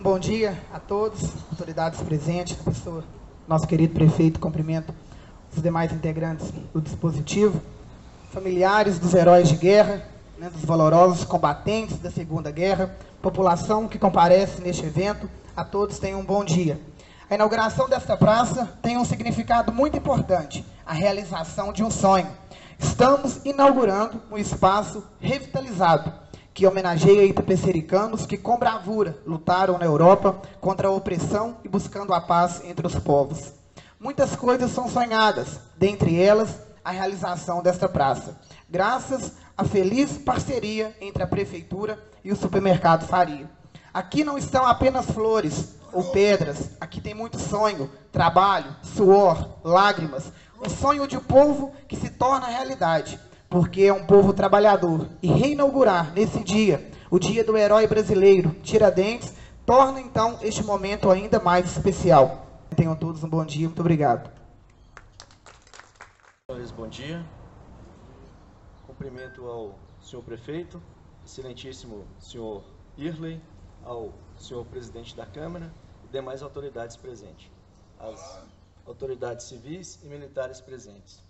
Bom dia a todos, autoridades presentes, pessoa, nosso querido prefeito, cumprimento os demais integrantes do dispositivo, familiares dos heróis de guerra, né, dos valorosos combatentes da Segunda Guerra, população que comparece neste evento, a todos tenham um bom dia. A inauguração desta praça tem um significado muito importante, a realização de um sonho. Estamos inaugurando um espaço revitalizado, que homenageia itapecericanos que com bravura lutaram na Europa contra a opressão e buscando a paz entre os povos. Muitas coisas são sonhadas, dentre elas a realização desta praça, graças à feliz parceria entre a prefeitura e o supermercado Faria. Aqui não estão apenas flores ou pedras, aqui tem muito sonho, trabalho, suor, lágrimas, um sonho de povo que se torna realidade porque é um povo trabalhador. E reinaugurar nesse dia, o dia do herói brasileiro, Tiradentes, torna então este momento ainda mais especial. Tenham todos um bom dia, muito obrigado. Bom dia. Cumprimento ao senhor prefeito, excelentíssimo senhor Irley, ao senhor presidente da Câmara e demais autoridades presentes, as autoridades civis e militares presentes.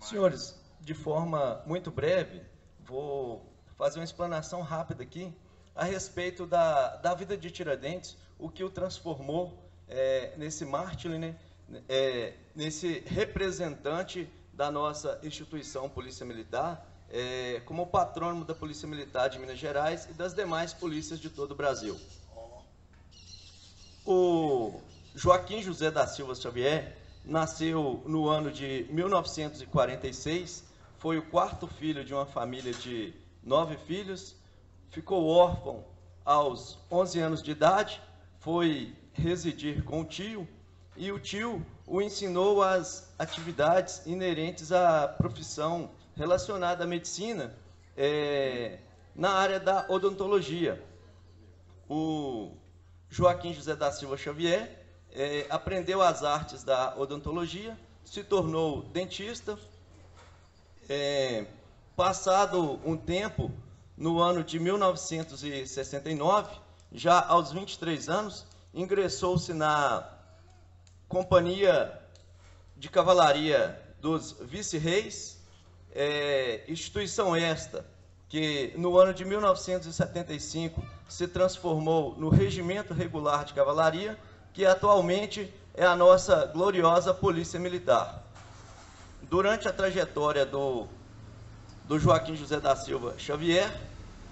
Senhores, de forma muito breve, vou fazer uma explanação rápida aqui a respeito da, da vida de Tiradentes, o que o transformou é, nesse mártir, né, é, nesse representante da nossa instituição Polícia Militar, é, como patrônimo da Polícia Militar de Minas Gerais e das demais polícias de todo o Brasil. O Joaquim José da Silva Xavier nasceu no ano de 1946 foi o quarto filho de uma família de nove filhos, ficou órfão aos 11 anos de idade, foi residir com o tio e o tio o ensinou as atividades inerentes à profissão relacionada à medicina é, na área da odontologia. O Joaquim José da Silva Xavier é, aprendeu as artes da odontologia, se tornou dentista, é, passado um tempo, no ano de 1969, já aos 23 anos, ingressou-se na Companhia de Cavalaria dos Vice-Reis, é, instituição esta que no ano de 1975 se transformou no Regimento Regular de Cavalaria, que atualmente é a nossa gloriosa Polícia Militar durante a trajetória do, do Joaquim José da Silva Xavier,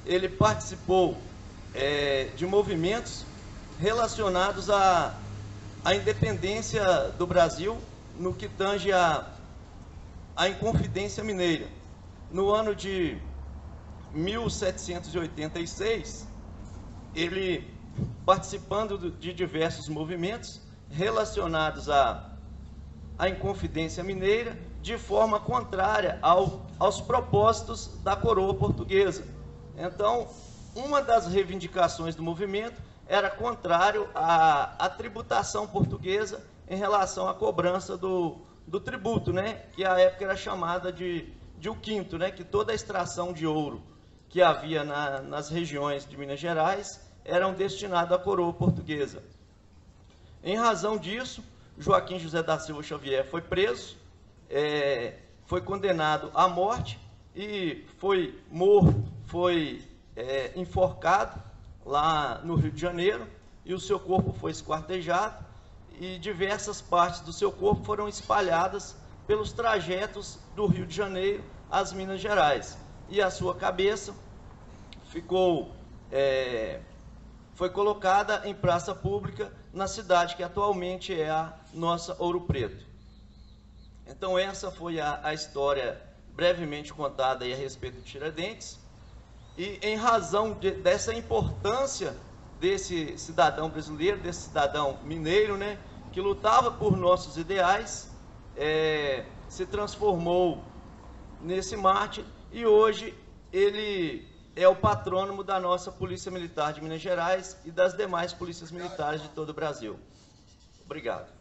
ele participou é, de movimentos relacionados à, à independência do Brasil no que tange a Inconfidência Mineira. No ano de 1786, ele participando de diversos movimentos relacionados à, à Inconfidência Mineira, de forma contrária ao, aos propósitos da coroa portuguesa. Então, uma das reivindicações do movimento era contrário à, à tributação portuguesa em relação à cobrança do, do tributo, né? que à época era chamada de, de o quinto, né? que toda a extração de ouro que havia na, nas regiões de Minas Gerais eram destinados à coroa portuguesa. Em razão disso, Joaquim José da Silva Xavier foi preso, é, foi condenado à morte e foi morto, foi é, enforcado lá no Rio de Janeiro e o seu corpo foi esquartejado e diversas partes do seu corpo foram espalhadas pelos trajetos do Rio de Janeiro às Minas Gerais e a sua cabeça ficou é, foi colocada em praça pública na cidade que atualmente é a nossa Ouro Preto. Então essa foi a, a história brevemente contada a respeito de Tiradentes. E em razão de, dessa importância desse cidadão brasileiro, desse cidadão mineiro, né, que lutava por nossos ideais, é, se transformou nesse mártir e hoje ele é o patrônimo da nossa Polícia Militar de Minas Gerais e das demais polícias militares de todo o Brasil. Obrigado.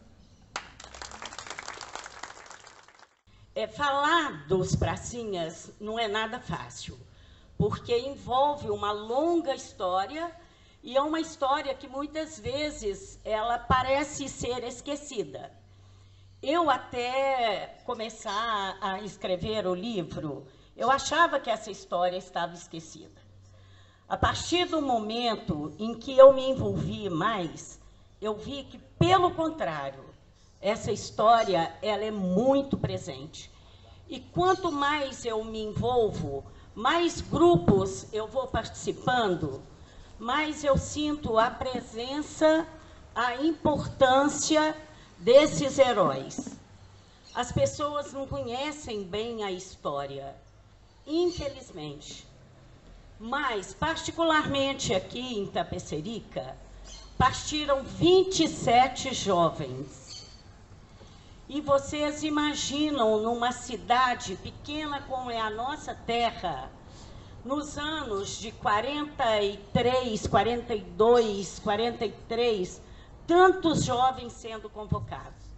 É, falar dos pracinhas não é nada fácil, porque envolve uma longa história E é uma história que muitas vezes ela parece ser esquecida. Eu até começar a escrever o livro, eu achava que essa história estava esquecida. A partir do momento em que eu me envolvi mais, eu vi que, pelo contrário, essa história ela é muito presente. E quanto mais eu me envolvo, mais grupos eu vou participando, mais eu sinto a presença, a importância desses heróis. As pessoas não conhecem bem a história infelizmente. Mas, particularmente aqui em Tapecerica, partiram 27 jovens. E vocês imaginam numa cidade pequena como é a nossa terra, nos anos de 43, 42, 43, tantos jovens sendo convocados.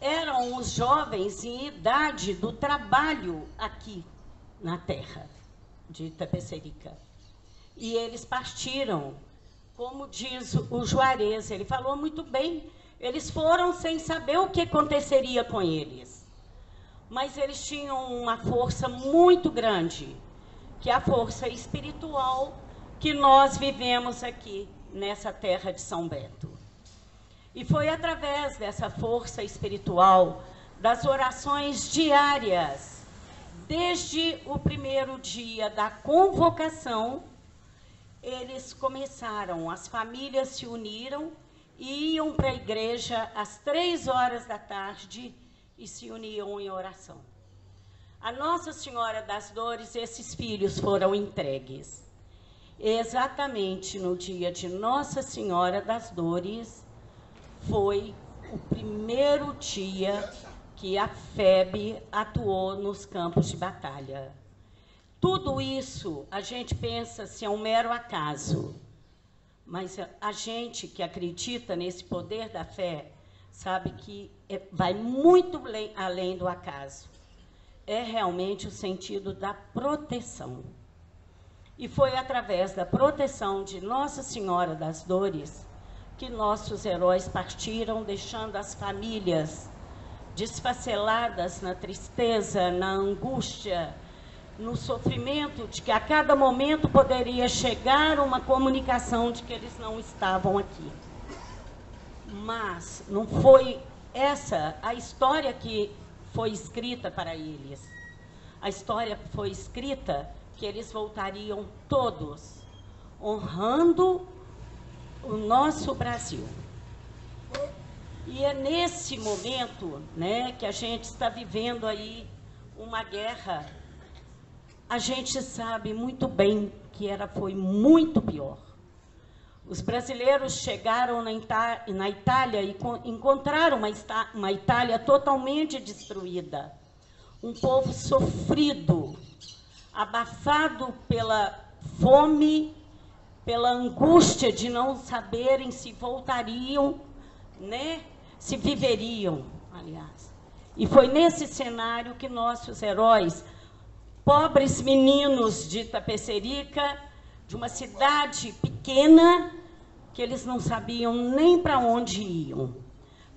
Eram os jovens em idade do trabalho aqui na terra de Itapecerica. E eles partiram, como diz o Juarez, ele falou muito bem, eles foram sem saber o que aconteceria com eles. Mas eles tinham uma força muito grande, que é a força espiritual que nós vivemos aqui nessa terra de São Bento. E foi através dessa força espiritual, das orações diárias, Desde o primeiro dia da convocação, eles começaram, as famílias se uniram iam para a igreja às três horas da tarde e se uniam em oração. A Nossa Senhora das Dores, esses filhos foram entregues. Exatamente no dia de Nossa Senhora das Dores, foi o primeiro dia que a FEB atuou nos campos de batalha. Tudo isso a gente pensa se é um mero acaso, mas a gente que acredita nesse poder da fé sabe que é, vai muito além do acaso. É realmente o sentido da proteção. E foi através da proteção de Nossa Senhora das Dores que nossos heróis partiram, deixando as famílias desfaceladas na tristeza, na angústia, no sofrimento de que a cada momento poderia chegar uma comunicação de que eles não estavam aqui. Mas não foi essa a história que foi escrita para eles. A história foi escrita que eles voltariam todos honrando o nosso Brasil. E é nesse momento né, que a gente está vivendo aí uma guerra. A gente sabe muito bem que era, foi muito pior. Os brasileiros chegaram na, Ita na Itália e encontraram uma, uma Itália totalmente destruída. Um povo sofrido, abafado pela fome, pela angústia de não saberem se voltariam, né? se viveriam, aliás. E foi nesse cenário que nossos heróis, pobres meninos de Tapecerica, de uma cidade pequena, que eles não sabiam nem para onde iam.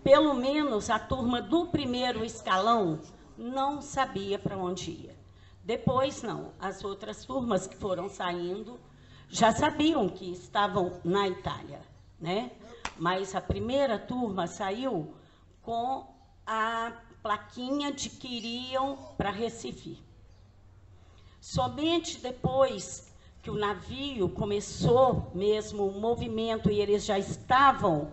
Pelo menos a turma do primeiro escalão não sabia para onde ia. Depois, não. As outras turmas que foram saindo já sabiam que estavam na Itália, né? mas a primeira turma saiu com a plaquinha de que iriam para Recife. Somente depois que o navio começou mesmo o movimento e eles já estavam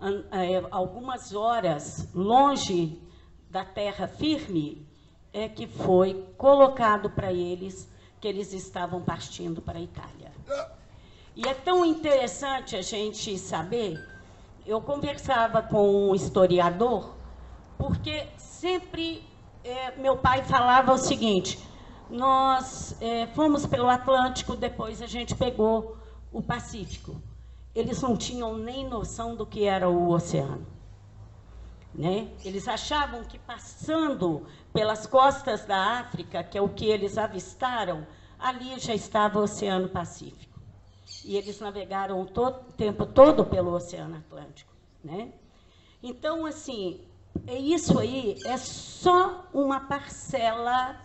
é, algumas horas longe da terra firme, é que foi colocado para eles que eles estavam partindo para a Itália. E é tão interessante a gente saber eu conversava com um historiador, porque sempre é, meu pai falava o seguinte: nós é, fomos pelo Atlântico, depois a gente pegou o Pacífico. Eles não tinham nem noção do que era o oceano. Né? Eles achavam que passando pelas costas da África, que é o que eles avistaram, ali já estava o Oceano Pacífico. e eles navegaram o todo, tempo todo pelo Oceano Atlântico. Né? Então, assim, é isso aí é só uma parcela,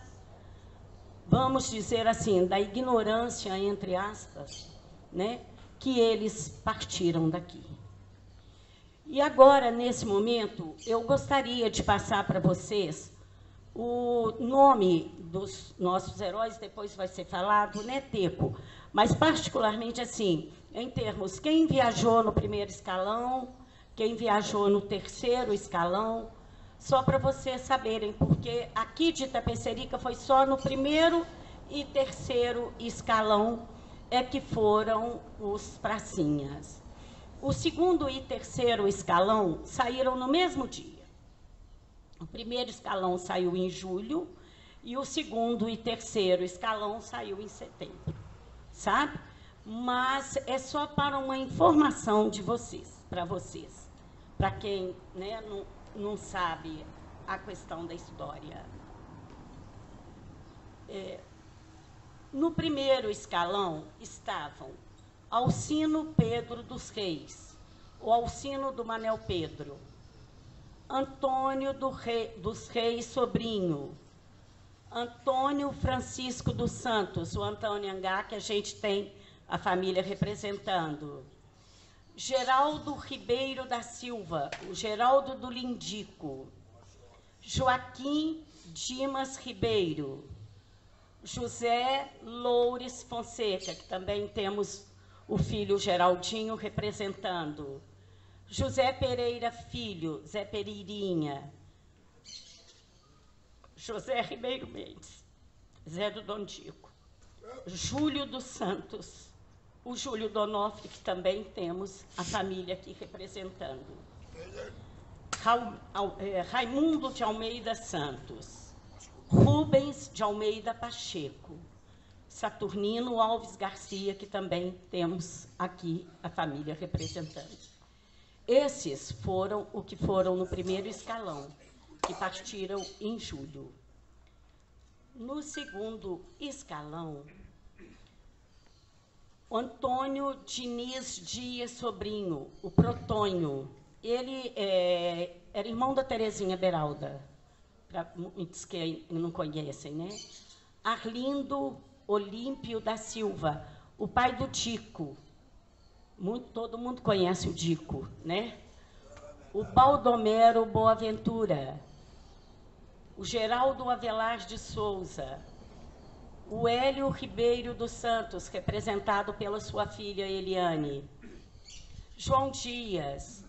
vamos dizer assim, da ignorância, entre aspas, né, que eles partiram daqui. E agora, nesse momento, eu gostaria de passar para vocês o nome dos nossos heróis, depois vai ser falado, né, Teco? Mas, particularmente, assim, em termos, quem viajou no primeiro escalão, quem viajou no terceiro escalão, só para vocês saberem, porque aqui de Itapecerica foi só no primeiro e terceiro escalão é que foram os pracinhas. O segundo e terceiro escalão saíram no mesmo dia. O primeiro escalão saiu em julho e o segundo e terceiro escalão saiu em setembro, sabe? Mas é só para uma informação de vocês, para vocês, para quem né, não, não sabe a questão da história. É, no primeiro escalão estavam Alcino Pedro dos Reis, o Alcino do Manel Pedro, Antônio do Rei, dos Reis Sobrinho, Antônio Francisco dos Santos, o Antônio Angá, que a gente tem a família representando. Geraldo Ribeiro da Silva, o Geraldo do Lindico. Joaquim Dimas Ribeiro. José Loures Fonseca, que também temos o filho Geraldinho representando. José Pereira Filho, Zé Pereirinha. José Ribeiro Mendes, Zé do Dondico. Júlio dos Santos, o Júlio Donofre, que também temos a família aqui representando. É, Raimundo de Almeida Santos. Rubens de Almeida Pacheco. Saturnino Alves Garcia, que também temos aqui a família representando. Esses foram o que foram no primeiro escalão, que partiram em julho. No segundo escalão, Antônio Diniz Dias Sobrinho, o Protonho. Ele é, era irmão da Terezinha Beralda, para muitos que não conhecem, né? Arlindo Olímpio da Silva, o pai do Dico. Muito, todo mundo conhece o Dico, né? O Baldomero Boaventura, o Geraldo Avelar de Souza, o Hélio Ribeiro dos Santos, representado pela sua filha Eliane, João Dias,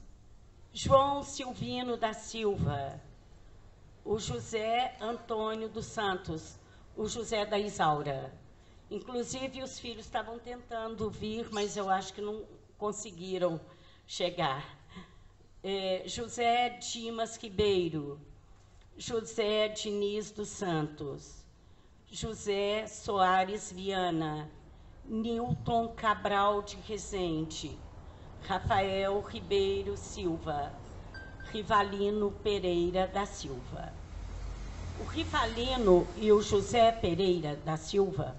João Silvino da Silva, o José Antônio dos Santos, o José da Isaura. Inclusive, os filhos estavam tentando vir, mas eu acho que não conseguiram chegar. É, José Dimas Ribeiro, José Diniz dos Santos, José Soares Viana, Newton Cabral de Rezende, Rafael Ribeiro Silva, Rivalino Pereira da Silva. O Rivalino e o José Pereira da Silva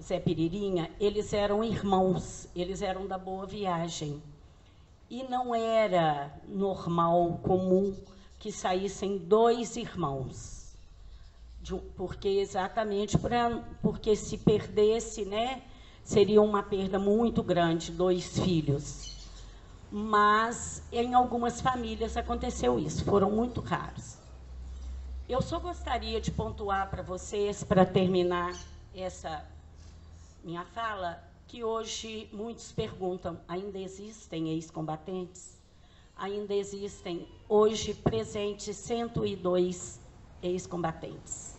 Zé Pereirinha, eles eram irmãos, eles eram da Boa Viagem. E não era normal, comum, que saíssem dois irmãos. Porque exatamente pra, porque se perdesse, né, seria uma perda muito grande, dois filhos. Mas em algumas famílias aconteceu isso, foram muito raros. Eu só gostaria de pontuar para vocês, para terminar essa minha fala que hoje muitos perguntam: ainda existem ex-combatentes? Ainda existem hoje presentes 102 ex-combatentes.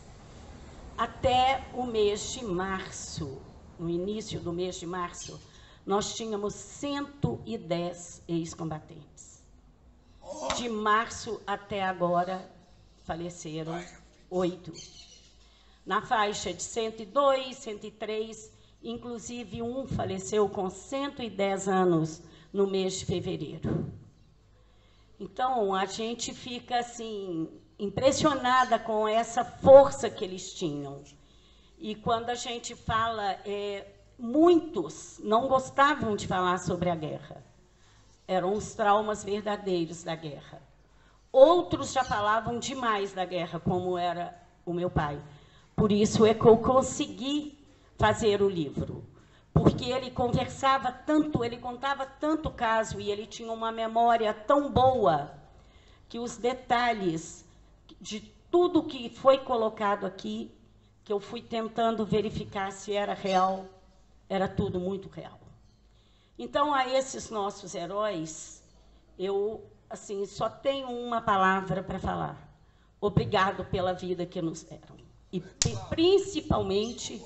Até o mês de março, no início do mês de março, nós tínhamos 110 ex-combatentes. De março até agora, faleceram oito. Na faixa de 102, 103, Inclusive, um faleceu com 110 anos no mês de fevereiro. Então, a gente fica assim impressionada com essa força que eles tinham. E quando a gente fala, é, muitos não gostavam de falar sobre a guerra. Eram os traumas verdadeiros da guerra. Outros já falavam demais da guerra, como era o meu pai. Por isso é que eu consegui fazer o livro. Porque ele conversava tanto, ele contava tanto caso e ele tinha uma memória tão boa que os detalhes de tudo que foi colocado aqui, que eu fui tentando verificar se era real, era tudo muito real. Então, a esses nossos heróis, eu assim só tenho uma palavra para falar. Obrigado pela vida que nos deram. E principalmente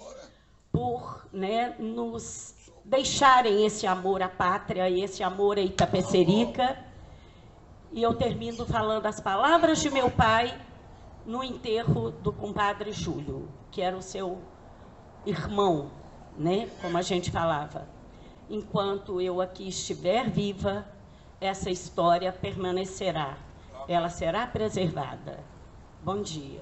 por né, nos deixarem esse amor à pátria, esse amor a Itapecerica. E eu termino falando as palavras de meu pai no enterro do compadre Júlio, que era o seu irmão, né, como a gente falava. Enquanto eu aqui estiver viva, essa história permanecerá. Ela será preservada. Bom dia.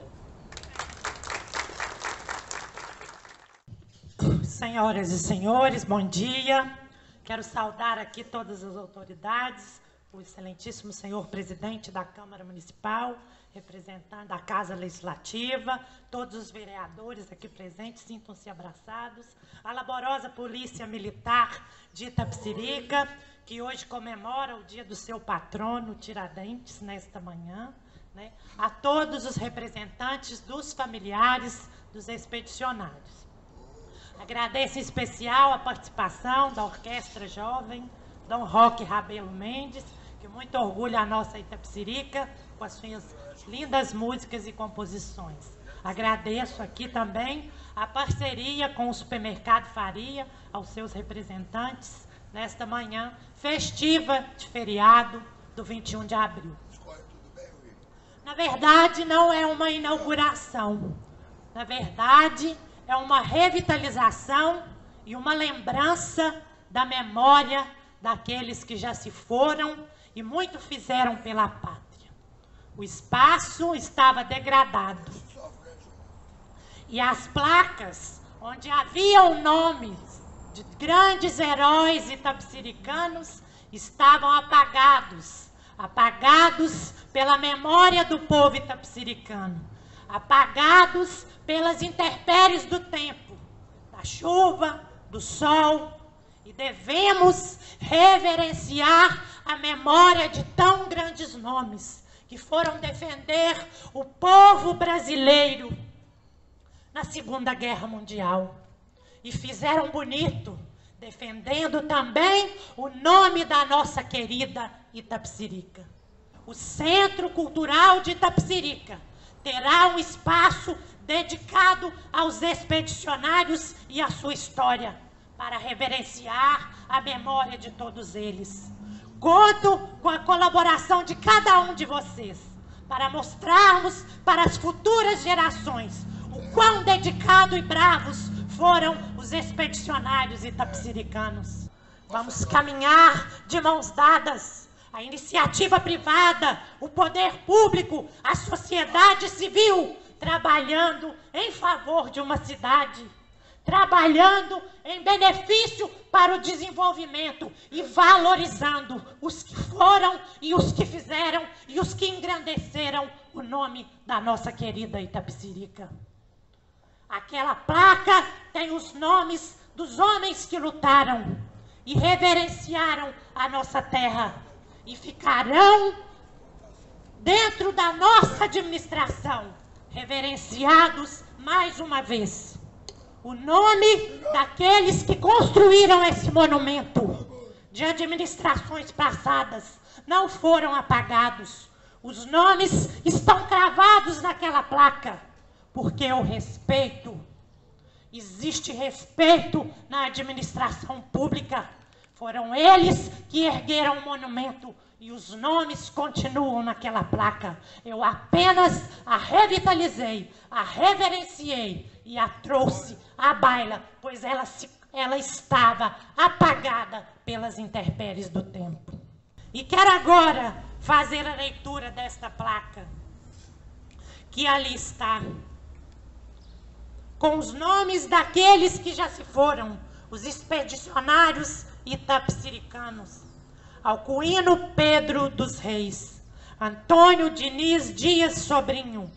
Senhoras e senhores, bom dia. Quero saudar aqui todas as autoridades, o excelentíssimo senhor presidente da Câmara Municipal, representante da Casa Legislativa, todos os vereadores aqui presentes, sintam-se abraçados, a laborosa Polícia Militar de Itapsirica, que hoje comemora o dia do seu patrono, Tiradentes, nesta manhã, né? a todos os representantes dos familiares dos expedicionários. Agradeço em especial a participação da Orquestra Jovem, Dom Roque Rabelo Mendes, que muito orgulha a nossa Itapsirica com as suas lindas músicas e composições. Agradeço aqui também a parceria com o Supermercado Faria, aos seus representantes, nesta manhã festiva de feriado do 21 de abril. Na verdade, não é uma inauguração. Na verdade, é uma revitalização e uma lembrança da memória daqueles que já se foram e muito fizeram pela pátria. O espaço estava degradado. E as placas onde haviam nomes de grandes heróis itapsiricanos estavam apagados, apagados pela memória do povo itapsiricano, apagados pelas intempéries do tempo, da chuva, do sol, e devemos reverenciar a memória de tão grandes nomes que foram defender o povo brasileiro na Segunda Guerra Mundial e fizeram bonito, defendendo também o nome da nossa querida Itapsirica. O Centro Cultural de Itapsirica terá um espaço dedicado aos expedicionários e à sua história, para reverenciar a memória de todos eles. Conto com a colaboração de cada um de vocês, para mostrarmos para as futuras gerações o quão dedicado e bravos foram os expedicionários itapsiricanos. Vamos caminhar de mãos dadas. A iniciativa privada, o poder público, a sociedade civil trabalhando em favor de uma cidade, trabalhando em benefício para o desenvolvimento e valorizando os que foram e os que fizeram e os que engrandeceram o nome da nossa querida Itapsirica. Aquela placa tem os nomes dos homens que lutaram e reverenciaram a nossa terra e ficarão dentro da nossa administração reverenciados mais uma vez. O nome daqueles que construíram esse monumento de administrações passadas não foram apagados. Os nomes estão cravados naquela placa, porque o respeito, existe respeito na administração pública. Foram eles que ergueram o monumento e os nomes continuam naquela placa. Eu apenas a revitalizei, a reverenciei e a trouxe à baila, pois ela, se, ela estava apagada pelas intempéries do tempo. E quero agora fazer a leitura desta placa, que ali está, com os nomes daqueles que já se foram, os expedicionários itapsiricanos, Alcuíno Pedro dos Reis, Antônio Diniz Dias Sobrinho,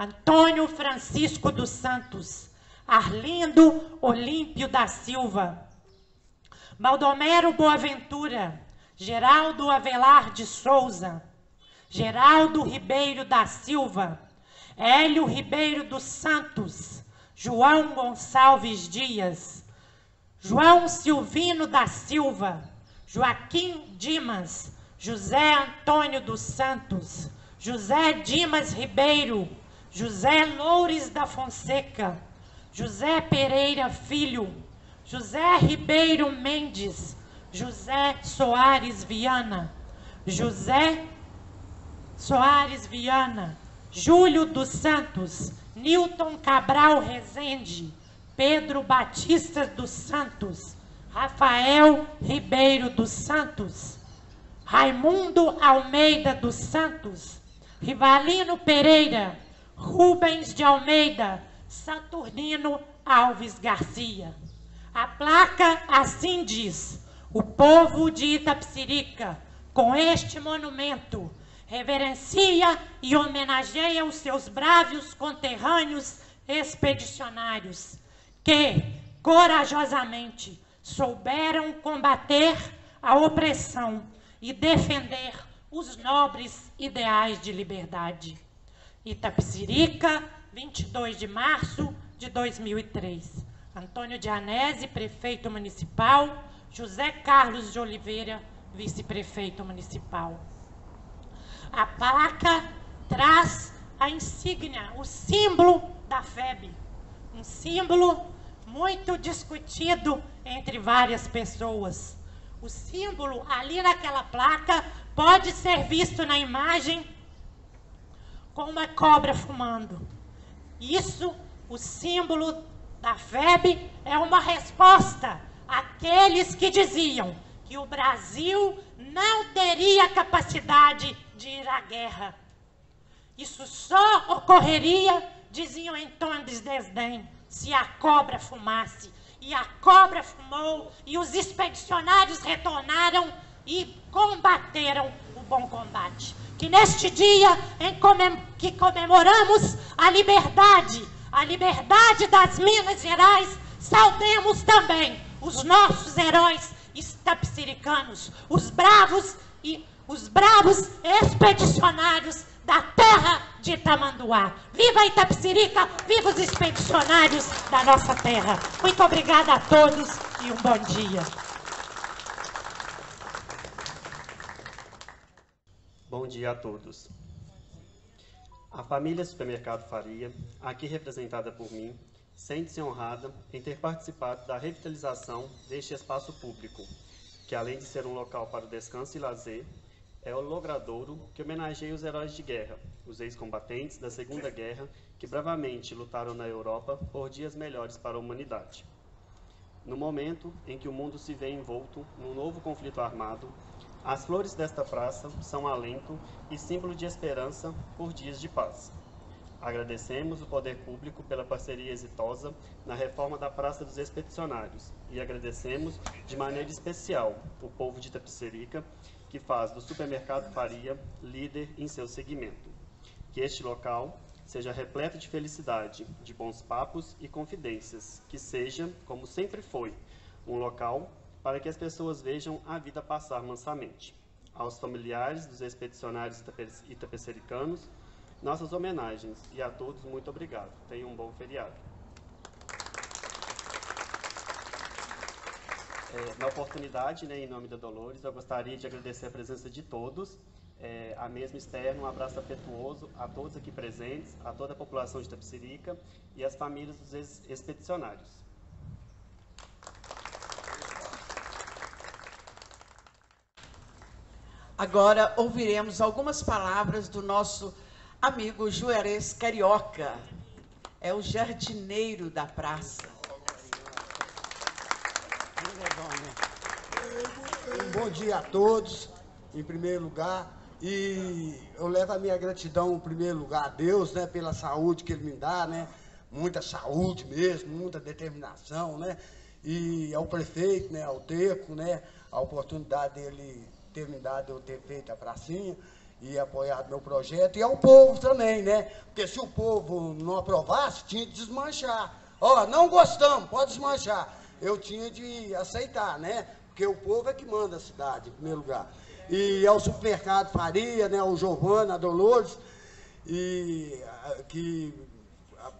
Antônio Francisco dos Santos, Arlindo Olímpio da Silva, Baldomero Boaventura, Geraldo Avelar de Souza, Geraldo Ribeiro da Silva, Hélio Ribeiro dos Santos, João Gonçalves Dias, João Silvino da Silva, Joaquim Dimas, José Antônio dos Santos, José Dimas Ribeiro, José Loures da Fonseca, José Pereira Filho, José Ribeiro Mendes, José Soares Viana, José Soares Viana, Júlio dos Santos, Newton Cabral Rezende, Pedro Batista dos Santos, Rafael Ribeiro dos Santos, Raimundo Almeida dos Santos, Rivalino Pereira, Rubens de Almeida, Saturnino Alves Garcia. A placa assim diz: o povo de Itapsirica, com este monumento, reverencia e homenageia os seus bravos conterrâneos expedicionários, que, corajosamente, souberam combater a opressão e defender os nobres ideais de liberdade. Itapsirica, 22 de março de 2003. Antônio de Anese, prefeito municipal, José Carlos de Oliveira, vice-prefeito municipal. A placa traz a insígnia, o símbolo da FEB, um símbolo muito discutido entre várias pessoas. O símbolo ali naquela placa pode ser visto na imagem com uma cobra fumando. Isso, o símbolo da FEB, é uma resposta àqueles que diziam que o Brasil não teria capacidade de ir à guerra. Isso só ocorreria, diziam em tom de desdém, se a cobra fumasse. E a cobra fumou, e os expedicionários retornaram e combateram bom combate. Que neste dia em comem que comemoramos a liberdade, a liberdade das Minas Gerais, saudemos também os nossos heróis estapsiricanos, os bravos e os bravos expedicionários da terra de Itamanduá. Viva Itapsirica, viva os expedicionários da nossa terra. Muito obrigada a todos e um bom dia. Bom dia a todos. A família Supermercado Faria, aqui representada por mim, sente-se honrada em ter participado da revitalização deste espaço público, que além de ser um local para o descanso e lazer, é o logradouro que homenageia os heróis de guerra, os ex-combatentes da Segunda Guerra que bravamente lutaram na Europa por dias melhores para a humanidade. No momento em que o mundo se vê envolto num novo conflito armado, as flores desta praça são alento e símbolo de esperança por dias de paz. Agradecemos o Poder Público pela parceria exitosa na reforma da Praça dos Expedicionários e agradecemos de maneira especial o povo de Tapicerica que faz do supermercado Faria líder em seu segmento. Que este local seja repleto de felicidade, de bons papos e confidências, que seja, como sempre foi, um local para que as pessoas vejam a vida passar mansamente. Aos familiares dos expedicionários itapecericanos, nossas homenagens e a todos muito obrigado. Tenham um bom feriado. É, na oportunidade, né, em nome da Dolores, eu gostaria de agradecer a presença de todos, é, a mesma externa, um abraço afetuoso a todos aqui presentes, a toda a população de Tapsirica e as famílias dos expedicionários. Agora ouviremos algumas palavras do nosso amigo Juarez Carioca. É o jardineiro da praça. Um bom dia a todos, em primeiro lugar. E eu levo a minha gratidão, em primeiro lugar, a Deus, né, pela saúde que Ele me dá, né? Muita saúde mesmo, muita determinação, né? e ao prefeito, né, ao Teco, né, a oportunidade dele ter me dado eu ter feito a pracinha e apoiado meu projeto, e ao povo também, né? Porque se o povo não aprovasse, tinha que desmanchar. Ó, não gostamos, pode desmanchar. Eu tinha de aceitar, né? Porque o povo é que manda a cidade, em primeiro lugar. E ao supermercado Faria, né, ao Giovana, a Dolores, e, que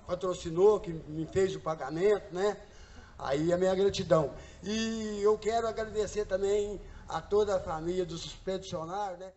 patrocinou, que me fez o pagamento, né? Aí a minha gratidão. E eu quero agradecer também a toda a família dos expedicionários, né?